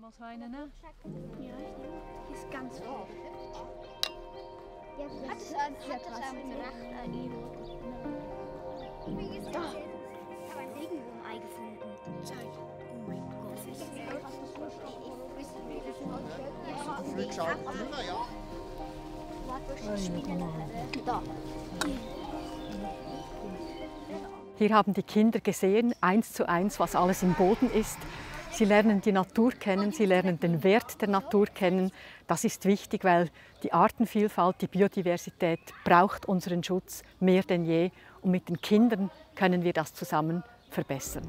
mal so einen nehmen? Ja, die ist ganz voll. Hat es an, hat es am Recht an ihm? Ich habe ein Regenwurmei gefunden. Oh mein Gott. Früh geschaut, immer, ja. Da. Hier haben die Kinder gesehen, eins zu eins, was alles im Boden ist. Sie lernen die Natur kennen, sie lernen den Wert der Natur kennen. Das ist wichtig, weil die Artenvielfalt, die Biodiversität braucht unseren Schutz mehr denn je. Und mit den Kindern können wir das zusammen verbessern.